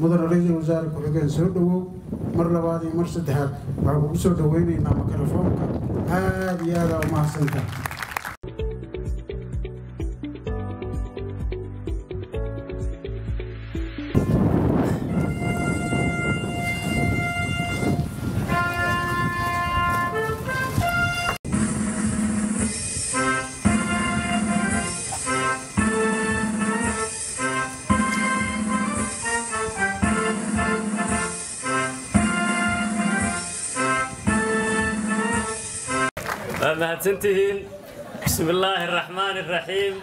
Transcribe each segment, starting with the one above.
mudane ra'iisul wasaare ku-xigeen soo dhowow mar labaad iyo mar saddexaad. Waxaan kugu soo dhoweynaynaa mikrofoonka aada iyo aada u waa mahadsantihiin bismi illaahi araxmaan araxiim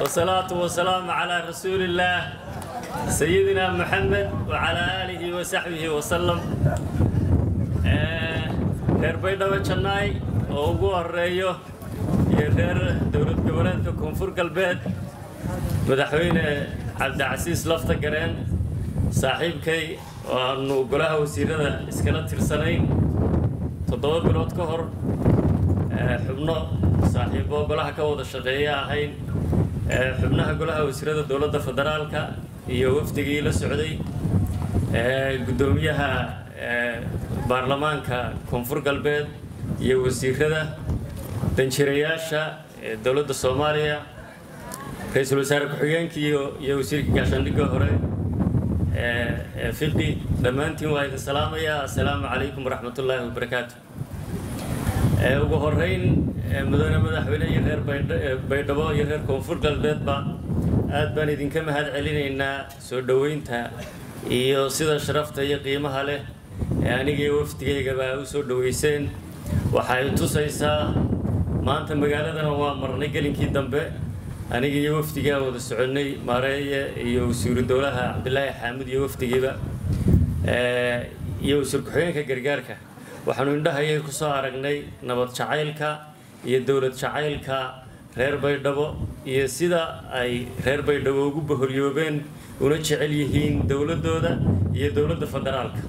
wasalaatu wasalaamu calaa rasuuliillaah sayidina moxamed wacalaa aalihi wasaxbihi wasalam reer baydhabo jannaay oo ugu horeeyo iyo reer dowlad goboleedka koonfur galbeed madaxweyne cabdicasiis lafta gareen saaxiibkay oo aanu golaha wasiirada iskala tirsanayn. Toddoba bilood ka hor xubno saaxiibo golaha ka wada shaqeeya ahayn. Xubnaha golaha wasiirada dowladda federaalka iyo wafdigii la socday. Guddoomiyaha baarlamaanka koonfur galbeed iyo wasiirada danjirayaasha dowladda soomaaliya ra'iisul wasaare ku-xigeenkii iyo wasiirka gaashaandhigga hore. Fiqi dhammaantiin waa idin salaamayaa assalaamu calaykum waraxmat ullaahi wabarakaatu ugu horeyn mudane madaxweyne iyo reer baydhabo iyo reer koonfur galbeedba aad baan idinka mahad celinaynaa soo dhoweynta iyo sida sharafta iyo qiimaha leh ee anigii wafdigaygaba u soo dhoweyseen. Waxay tusaysaa maanta magaaladana waa marnay gelinkii dambe. Aniga iyo wafdigaa wada soconnay maareeye iyo wasiiru dowlaha cabdilaahi xaamud iyo wafdigiiba iyo wasiir ku-xigeenka gargaarka waxaanu indhahayay ku soo aragnay nabad jacaylka iyo dowlad jacaylka reer baydhabo iyo sida ay reer baydhabo ugu boholyoobeen una jecel yihiin dowladdooda iyo dowladda federaalka.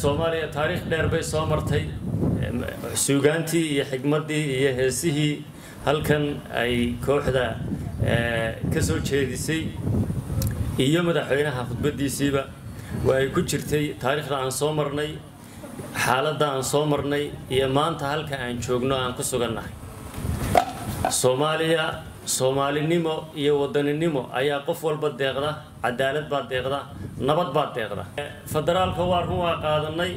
Soomaaliya taariikh dheer bay soo martay. Suugaantii iyo xigmaddii iyo heesihii halkan ay kooxda ka soo jeedisay iyo madaxweynaha khudbaddiisiiba waa ay ku jirtay taariikhda aan soo marnay xaaladda aan soo marnay iyo maanta halka aan joogno aan ku sugannahay. Soomaaliya soomaalinimo iyo wadaninimo ayaa qof walba deeqda cadaalad baa deeqda nabad baa deeqda. Federaalka waa run waa qaadanay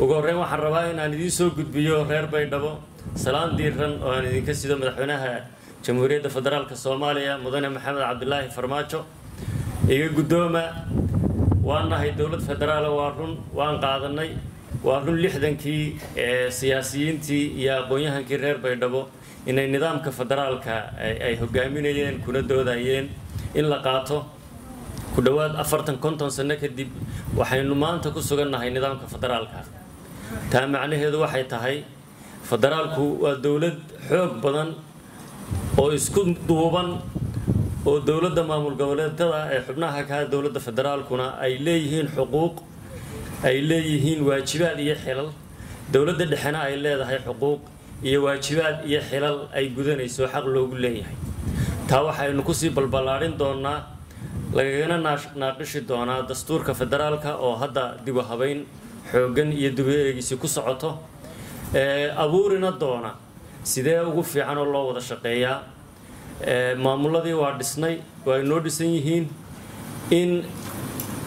ugu horreyn waxaan rabaa inaan idiin soo gudbiyo reer baydhabo. Salaan diiran oo aan idinka sido madaxweynaha jamhuuriyadda federaalka soomaaliya mudane maxamed cabdilaahi farmaajo iga guddooma. Waan nahay dowlad federaala waa run waan qaadanay waa run lixdankii siyaasiyiintii iyo aqoon-yahankii reer baydhabo inay nidaamka federaalka ay hogaaminayeen kuna doodayeen in la qaato ku dhowaad afartan konton sano kadib waxaynu maanta ku sugannahay nidaamka federaalka. Taa macnaheedu waxay tahay federaalku waa dowlad xoog badan oo isku duuban oo dowladda maamul goboleedada ee xubnaha kaha dowladda federaalkuna ay leeyihiin xuquuq ay leeyihiin waajibaad iyo xilal. Dowladda dhexena ay leedahay xuquuq iyo waajibaad iyo xilal ay gudanayso xaq loogu leeyahay. Taa waxaynu ku sii balballaadhin doonaa lagagana naaqishi doonaa dastuurka federaalka oo hadda dibu habayn xooggan iyo dibu eegisi ku socoto. Abuurina doona sidee ugu fiican oo loo wada shaqeeyaa? Maamuladii waa dhisnay waa inoo dhisan yihiin in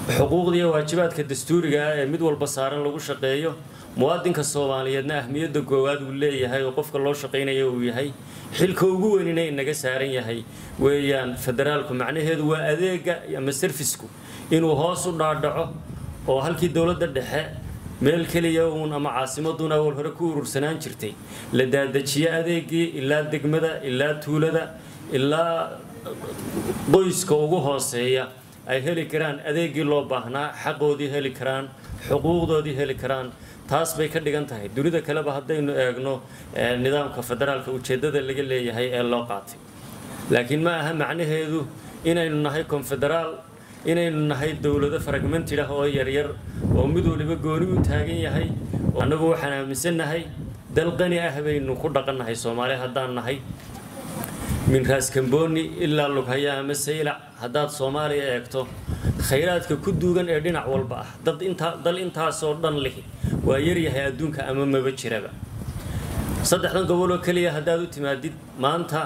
xuquuqda iyo waajibaadka dastuuriga ah ee mid walba saaran lagu shaqeeyo muwaadinka soomaaliyeedna ahmiyadda koowaad uu leeyahay oo qofka loo shaqaynayo uu yahay xilka ugu weynina inaga saaran yahay. Weeyaan federaalku macnaheedu waa adeega ama sarfisku inuu hoos u dhaadhaco oo halkii dowladda dhexe meel keliya uun ama caasimaduna awal hore ku urursanaan jirtay. La daadajiyo adeegii ilaa degmada ilaa tuulada ilaa qoyska ugu hooseeya ay heli karaan adeegii loo baahnaa xaqoodii heli karaan xuquuqdoodii heli karaan taas bay ka dhigan tahay. Dunida kaleba haddaynu eegno nidaamka federaalka ujeeddada laga leeyahay ee loo qaatay. Laakiin ma aha macnaheedu inaynu nahay konfederaal inaynu nahay dowlado fragmentid ah oo yaryar oo mid waliba gooni u taagan yahay annagu waxaan aaminsannahay dal qani ah baynu ku dhaqannahay soomaali haddaan nahay min raas kamboni ilaa lughaya ama saylac haddaad soomaaliya eegto khayraadka ku duugan ee dhinac walba ah dal intaasoo dhan lihi waa yaryahay adduunka ama maba jiraba. Saddexdan gobol oo keliya haddaad u timaadid maanta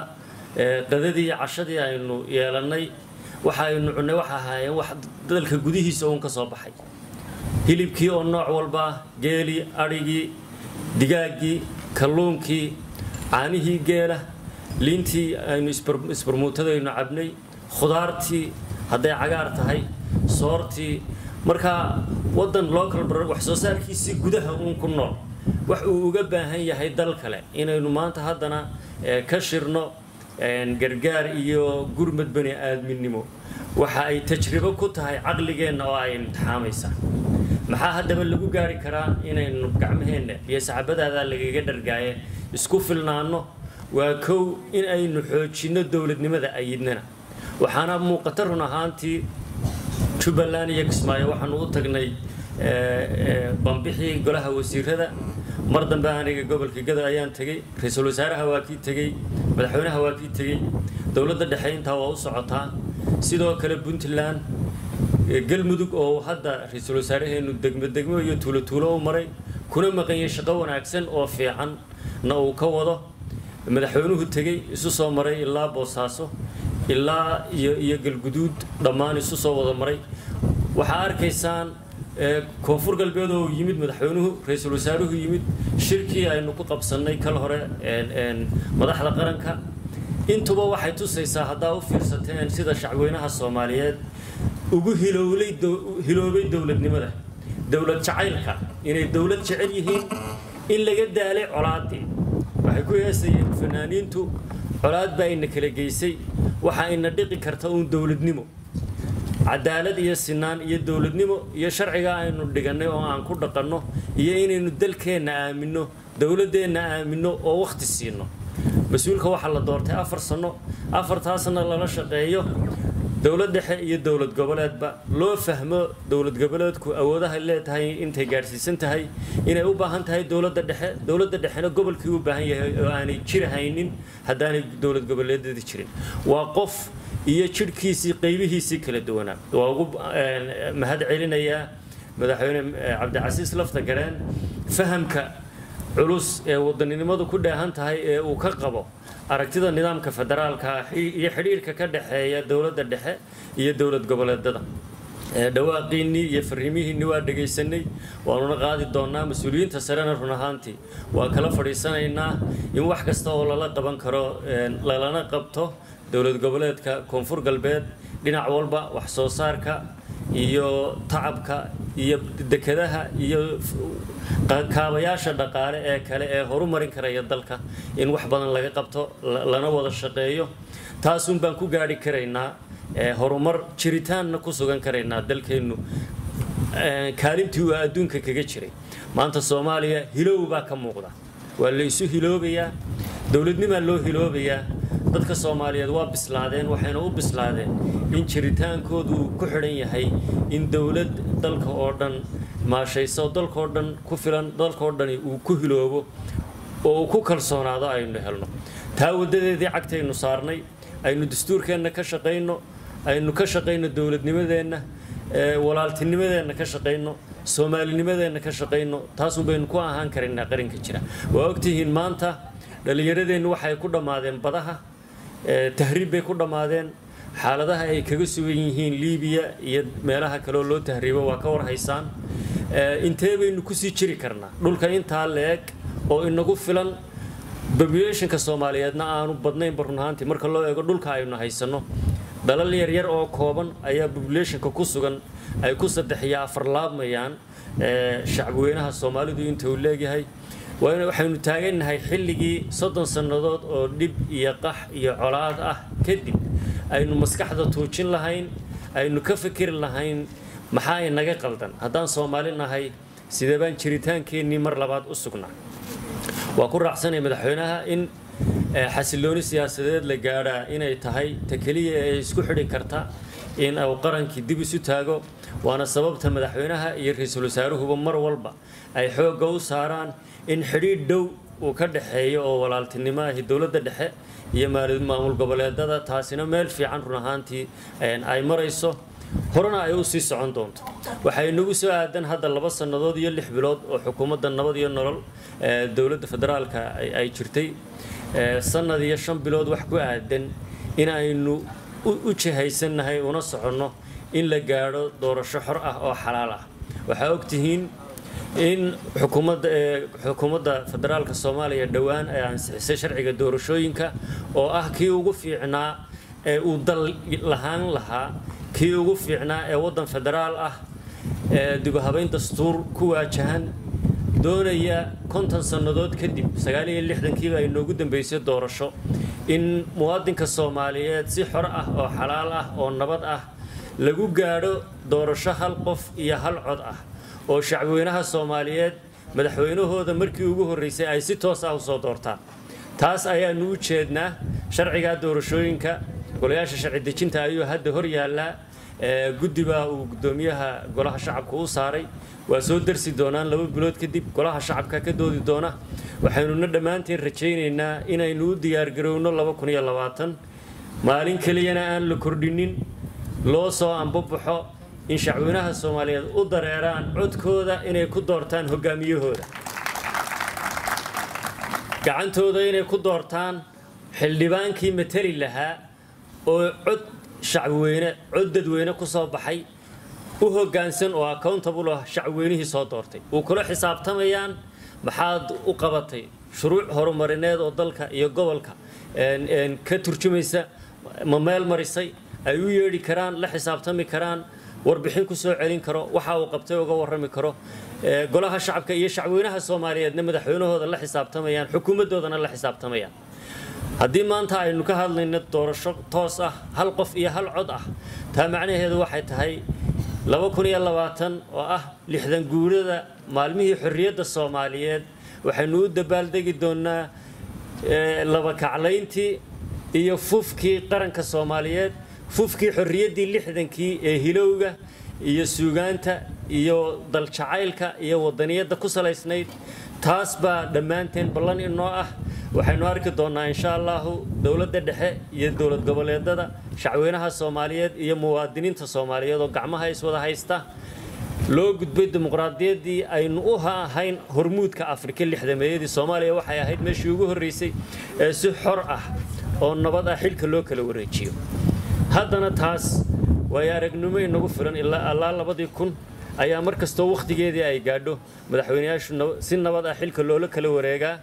qadadii cashadii aynu yeelannay waxa aynu cunnay waxa ahaayeen wax dalka gudihiisa uun ka soo baxay. Hilibkii oo nooc walba ah geelii adhigii digaaggii kalluunkii caanihii geela liintii aynu isbarmuutadaynu cabnay. Khudaartii hadday cagaar tahay soortii. Markaa waddan local wax soo saarkiisii gudaha uun ku nool. Wax uu uga baahan yahay dal kale. Inaynu maanta haddana ka shirno gargaar iyo gurmad bani aadminimo waxa ay tajribo ku tahay caqligeenna oo ay imtixaamaysaa maxaa haddaba lagu gaari karaa? Inaynu gacmaheenna iyo saxabadaadaa lagaga dhargaaye. Isku filnaanno waa kow in aynu xoojinno dowladnimada ayidnana waxaana muuqata run ahaantii jubbaland iyo kismaayo waxaanu u tagnay bambixii golaha wasiirada mar dambe aniga gobolka gado ayaan tegey ra'iisul wasaaraha waa kii tegey madaxweynaha waa kii tegey. Dowladda dhexe intaa waa u socotaa sidoo kale puntland galmudug oo hadda ra'iisul wasaaraheenu degmo degmo iyo tuulo tuulo u maray kuna maqanyay shaqo wanaagsan oo fiican na uu ka wado madaxweynuhu tegey isu soo maray ilaa boosaaso ilaa iyo galguduud dhammaan isu soo wada maray. Waxaa arkaysaan koonfur galbeed oo yimid madaxweynuhu ra'iisul wasaaruhu yimid shirkii aynu ku qabsannay kal hore madaxda qaranka. Intuba waxay tusaysaa haddaa u fiirsateen sida shacweynaha soomaaliyeed ugu hiloobay dowladnimada dowlad jacaylka inay dowlad jecel yihiin in laga daalay colaaddii waxay ku heesayeen fanaaniintu colaad baa ina kala geysay. Waxa ina dhiqi karta uun dowladnimo. Cadaalad iyo sinaan iyo dowladnimo iyo sharciga aynu dhigannay oo aan ku dhaqanno iyo inaynu dalkeenna aaminno dowladdeenna aaminno oo wakhti siino. Mas'uulka waxaa la doortay afar sanno afartaasna lala shaqeeyo dowlad dhexe iyo dowlad goboleedba loo fahmo dowlad goboleedku awoodaha leedahay intay gaadhsiisan tahay inay u baahan tahay dowladda dhexe. Dowladda dhexena gobolkii u baahan yahay oo aanay jir haynin haddaanay dowlad goboleedyada jirin. Waa qof iyo jidhkiisii qaybihiisii kala duwanaa waa ugu mahad celinayaa madaxweyne cabdicasiis lafta gareen. Fahamka culus ee wadaninimadu ku dheehan tahay ee uu ka qabo aragtida nidaamka federaalka iyo xidhiirka ka dhexeeya dowladda dhexe iyo dowlad goboleedada dhawaaqiinnii iyo fariimihiinni waa dhegaysanay waanuna qaadi doonnaa mas'uuliyiinta sarena run ahaantii. Waa kala fadhiisanaynaa in wax kasta oo lala qaban karo lalana qabto dowlad goboleedka koonfur galbeed dhinac walba wax soo saarka iyo tacabka iyo dekedaha iyo kaabayaasha dhaqaale ee kale ee horumarin karaya dalka in wax badan laga qabto lana wada shaqeeyo. Taasun baan ku gaadhi karaynaa horumar jiritaanna ku sugan karaynaa dalkeennu. Kaalintii uu adduunka kaga jiray. Maanta soomaaliya hilow baa ka muuqda. Waa la isu hiloobayaa dowladnimaa loo hiloobayaa dadka soomaaliyeed waa bislaadeen waxayna u bislaadeen in jiritaankoodu ku xidhan yahay in dowlad dalka oo dhan maashayso dalkoo dhan ku filan dalkoo dhani uu ku hiloobo oo uu ku kalsoonaado aynu helno. Taa waddadeedii cagtaynu saarnay aynu dastuurkeenna ka shaqayno aynu ka shaqayno dowladnimadeenna walaaltinimadeenna ka shaqayno soomaalinimadeenna ka shaqayno taasun baynu ku ahaan karaynaa qarinka jira. Waa ogtihiin maanta dhallinyaradeennu waxay ku dhammaadeen badaha tahriib bay ku dhammaadeen xaaladaha ay kaga sugan yihiin liibiya iyo meelaha kaleoo loo tahriibo waa ka warhaysaan. Intee baynu ku sii jiri karnaa? Dhulka intaa leeg oo inagu filan populationka soomaaliyeedna aanu badnaynba run ahaantii marka loo eego dhulka aynu haysanno dalal yaryar oo kooban ayaa populationka ku sugan ay ku saddex iyo afar laabmayaan. Shacbweynaha soomaalidu inta uu leegyahay waxaynu taagannahay xilligii soddon sannadood oo dhib iyo qax iyo colaad ah kadib aynu maskaxda tuujin lahayn aynu ka fikiri lahayn maxaa inaga qaldan? Haddaan soomaali nahay sidee baan jiritaankeennii mar labaad u sugnaa? Waa ku raacsanaya madaxweynaha in xasilooni siyaasadeed la gaadhaa inay tahay ta keliya ee isku xidhi karta in uu qarankii dib isu taago waana sababta madaxweynaha iyo ra'iisul wasaaruhuba mar walba ay xoogga u saaraan in xidhiidh dhow uu ka dhexeeyo oo walaaltinimo ahi dowladda dhexe iyo maamul goboleedada taasina meel fiican run ahaantii ay marayso. Horena ay u sii socon doonto. Waxay nagu soo aadan hadda laba sannadood iyo lix bilood oo xukuumadda nabad iyo nolol dowladda federaalka ay jirtay. Sannad iyo shan bilood wax ku aadan in aynu u jihaysannahay una soconno in la gaadho doorasho xor ah oo xalaal ah. Waxaa ogtihiin in xukuumadda federaalka soomaaliya dhowaan ay ansixisay sharciga doorashooyinka oo ah kii ugu fiicnaa ee uu dal lahaan lahaa kii ugu fiicnaa ee waddan federaal ah ee dibuhabayn dastuur ku waajahan doonaya konton sannadood kadib sagaal iyo lixdankiiba ay noogu dambaysay doorasho in muwaadinka soomaaliyeed si xor ah oo xalaal ah oo nabad ah lagu gaadho doorasho hal qof iyo hal cod ah oo shacbweynaha soomaaliyeed madaxweynahooda markii ugu horreysay ay si toos ah u soo doortaan. Taas ayaanu u jeednaa sharcigaa doorashooyinka golayaasha sharci dejinta ayuu hadda hor yaallaa guddibaa uu guddoomiyaha golaha shacabka u saaray. Waa soo darsi doonaan laba bilood kadib golaha shacabka ka doodi doona. Waxaynuna dhammaanteen rajaynaynaa inaynu u diyaargarowno maalin keliyana aan la kordhinin loo soo ambabaxo in shacweynaha soomaaliyeed u dareeraan codkooda inay ku doortaan hogaamiyahooda. Gacantooda inay ku doortaan xildhibaankii matali lahaa oo cod shacweyne cod dadweyne ku soo baxay u hoggaansan oo accountable ah shacweynihii soo doortay. Uu kula xisaabtamayaan maxaad u qabatay shuruuc horumarineed oo dalka iyo gobolka ka turjumaysa ma meel marisay ay u yeedhi karaan la xisaabtami karaan warbixin ku soo celin karo waxa uu qabtay uga warrami karo. Golaha shacabka iyo shacweynaha soomaaliyeedna madaxweynahooda la xisaabtamayaan xukuumaddoodana la xisaabtamayaan haddii maanta aynu ka hadlayno doorasho toos ah hal qof iyo hal cod ah taa macnaheedu waxay tahay oo ah lixdan guurada maalmihii xorriyadda soomaaliyeed. Waxaynu u dabaaldegi doonnaa laba kaclayntii iyo fufkii qaranka soomaaliyeed fufkii xorriyaddii lixdankii ee hilowga iyo suugaanta iyo daljacaylka iyo wadaniyadda ku salaysnayd taas baa dhammaanteen ballan inoo ah. Waxaynu arki doonnaa insha allahu dowladda dhexe iyo dowlad goboleedada shacweynaha soomaaliyeed iyo muwaadiniinta soomaaliyeed oo gacmaha iswada haysta. Loo gudbay dimuqraadiyaddii aynu u ahayn hormuudka afrika lixdameeyadii soomaaliya waxay ahayd meeshii ugu horreysay ee si xor ah oo nabad ah xilka loo kala wareejiyo. Haddana taas waayo aragnimo inagu filan allaa labadii kun ayaa mar kastoo ay gaadho. Madaxweyneyaashu si nabad ah xilka loola kala wareegaa